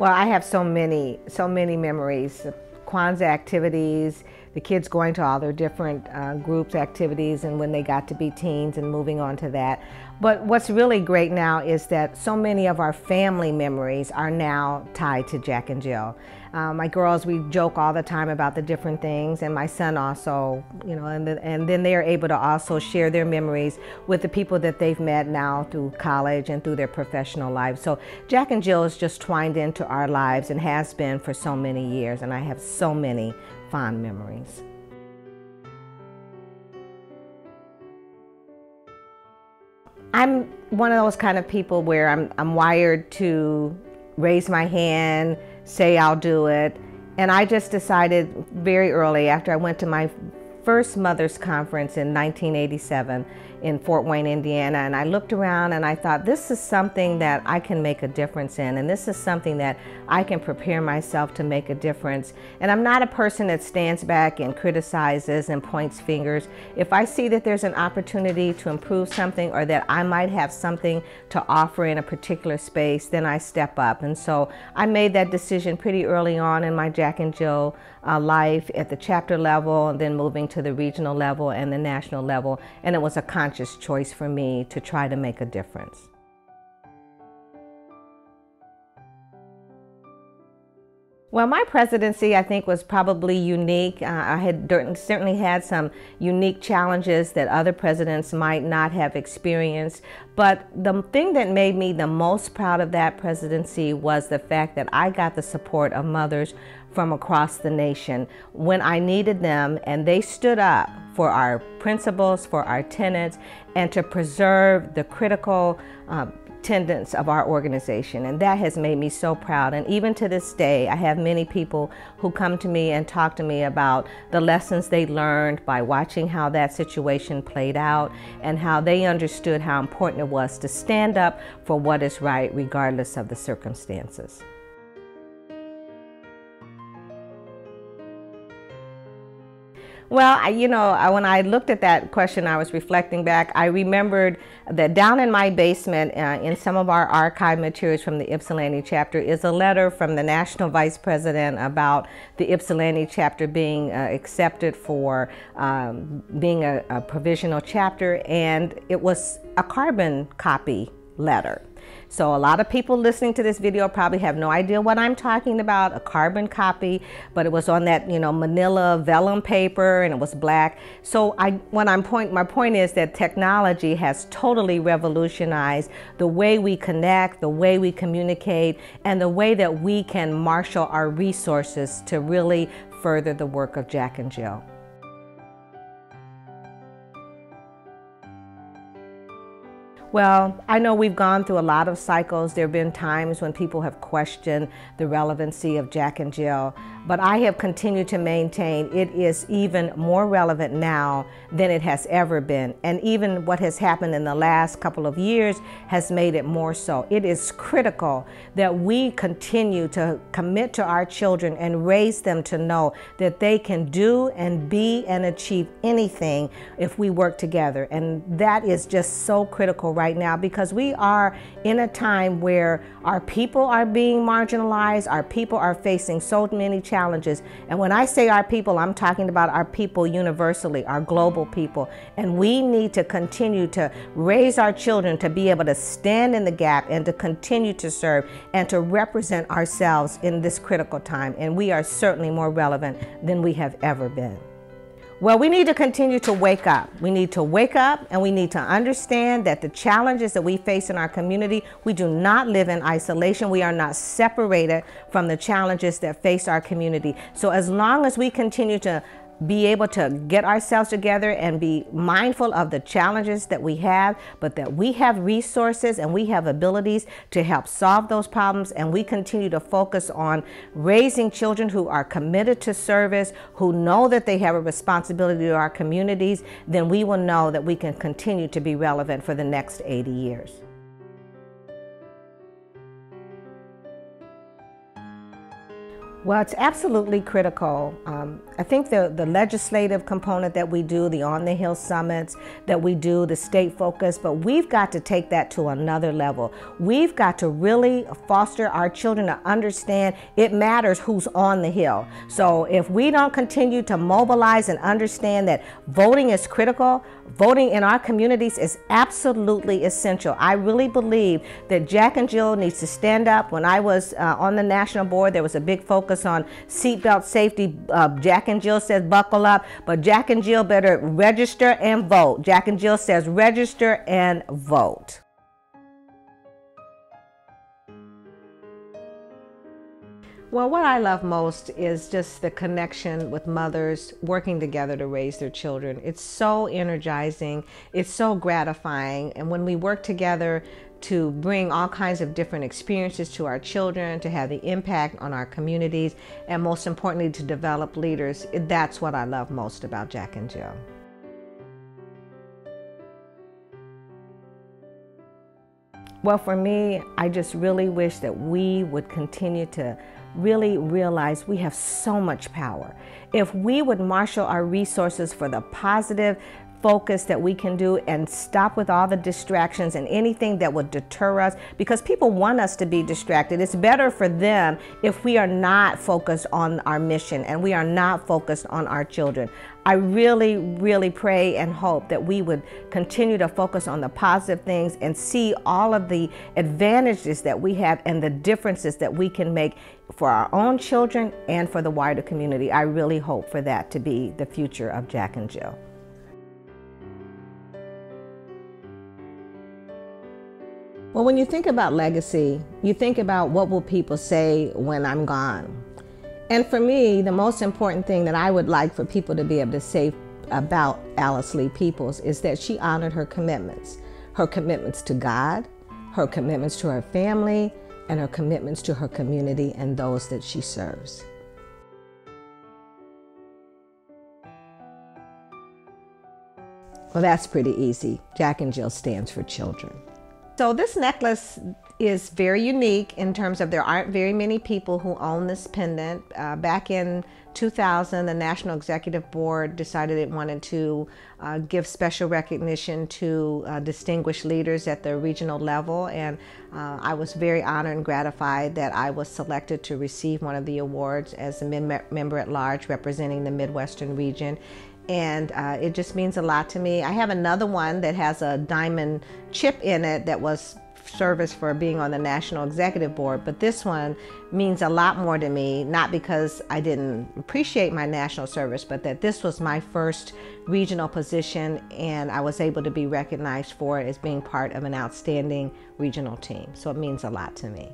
Well, I have so many, so many memories. Kwanzaa activities, the kids going to all their different uh, groups activities and when they got to be teens and moving on to that. But what's really great now is that so many of our family memories are now tied to Jack and Jill. Uh, my girls, we joke all the time about the different things, and my son also, you know, and, the, and then they are able to also share their memories with the people that they've met now through college and through their professional lives. So Jack and Jill is just twined into our lives and has been for so many years, and I have so many fond memories. I'm one of those kind of people where I'm, I'm wired to raise my hand, say I'll do it. And I just decided very early after I went to my first mother's conference in 1987 in Fort Wayne, Indiana, and I looked around and I thought, this is something that I can make a difference in, and this is something that I can prepare myself to make a difference. And I'm not a person that stands back and criticizes and points fingers. If I see that there's an opportunity to improve something or that I might have something to offer in a particular space, then I step up. And so I made that decision pretty early on in my Jack and Jill uh, life at the chapter level, and then moving to the regional level and the national level. And it was a conscious choice for me to try to make a difference. Well, my presidency, I think, was probably unique. Uh, I had certainly had some unique challenges that other presidents might not have experienced. But the thing that made me the most proud of that presidency was the fact that I got the support of mothers from across the nation when I needed them, and they stood up for our principles, for our tenets, and to preserve the critical uh, tenets of our organization. And that has made me so proud. And even to this day, I have many people who come to me and talk to me about the lessons they learned by watching how that situation played out and how they understood how important it was to stand up for what is right, regardless of the circumstances. Well, I, you know, when I looked at that question, I was reflecting back. I remembered that down in my basement, uh, in some of our archive materials from the Ypsilanti chapter, is a letter from the national vice president about the Ypsilanti chapter being uh, accepted for um, being a, a provisional chapter, and it was a carbon copy letter. So a lot of people listening to this video probably have no idea what I'm talking about, a carbon copy, but it was on that, you know, manila vellum paper and it was black. So I, when I'm point, my point is that technology has totally revolutionized the way we connect, the way we communicate, and the way that we can marshal our resources to really further the work of Jack and Jill. Well, I know we've gone through a lot of cycles. There have been times when people have questioned the relevancy of Jack and Jill, but I have continued to maintain it is even more relevant now than it has ever been. And even what has happened in the last couple of years has made it more so. It is critical that we continue to commit to our children and raise them to know that they can do and be and achieve anything if we work together. And that is just so critical right now because we are in a time where our people are being marginalized, our people are facing so many challenges. And when I say our people, I'm talking about our people universally, our global people. And we need to continue to raise our children to be able to stand in the gap and to continue to serve and to represent ourselves in this critical time. And we are certainly more relevant than we have ever been. Well, we need to continue to wake up. We need to wake up and we need to understand that the challenges that we face in our community, we do not live in isolation. We are not separated from the challenges that face our community. So as long as we continue to be able to get ourselves together and be mindful of the challenges that we have, but that we have resources and we have abilities to help solve those problems. And we continue to focus on raising children who are committed to service, who know that they have a responsibility to our communities, then we will know that we can continue to be relevant for the next 80 years. Well, it's absolutely critical. Um, I think the, the legislative component that we do, the On the Hill summits that we do, the state focus, but we've got to take that to another level. We've got to really foster our children to understand it matters who's on the Hill. So if we don't continue to mobilize and understand that voting is critical, voting in our communities is absolutely essential. I really believe that Jack and Jill needs to stand up. When I was uh, on the national board, there was a big focus focus on seatbelt safety. Uh, Jack and Jill says buckle up, but Jack and Jill better register and vote. Jack and Jill says register and vote. Well, what I love most is just the connection with mothers working together to raise their children. It's so energizing, it's so gratifying, and when we work together to bring all kinds of different experiences to our children, to have the impact on our communities, and most importantly, to develop leaders, that's what I love most about Jack and Jill. Well, for me, I just really wish that we would continue to really realize we have so much power. If we would marshal our resources for the positive focus that we can do and stop with all the distractions and anything that would deter us because people want us to be distracted. It's better for them if we are not focused on our mission and we are not focused on our children. I really, really pray and hope that we would continue to focus on the positive things and see all of the advantages that we have and the differences that we can make for our own children and for the wider community. I really hope for that to be the future of Jack and Jill. Well, when you think about legacy, you think about what will people say when I'm gone. And for me, the most important thing that I would like for people to be able to say about Alice Leigh Peoples is that she honored her commitments. Her commitments to God, her commitments to her family, and her commitments to her community and those that she serves. Well, that's pretty easy. Jack and Jill stands for children. So this necklace is very unique in terms of there aren't very many people who own this pendant. Uh, back in 2000, the National Executive Board decided it wanted to uh, give special recognition to uh, distinguished leaders at the regional level, and uh, I was very honored and gratified that I was selected to receive one of the awards as a member at large representing the Midwestern region and uh, it just means a lot to me. I have another one that has a diamond chip in it that was service for being on the National Executive Board, but this one means a lot more to me, not because I didn't appreciate my national service, but that this was my first regional position and I was able to be recognized for it as being part of an outstanding regional team. So it means a lot to me.